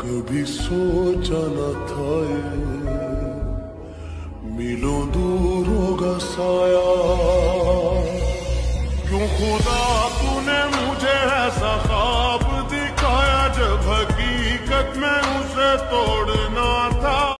कभी सोचा न था ये मिलो दूर होगा साया। क्यों खुदा तूने मुझे ऐसा ख्वाब दिखाया जब हकीकत में उसे तोड़ना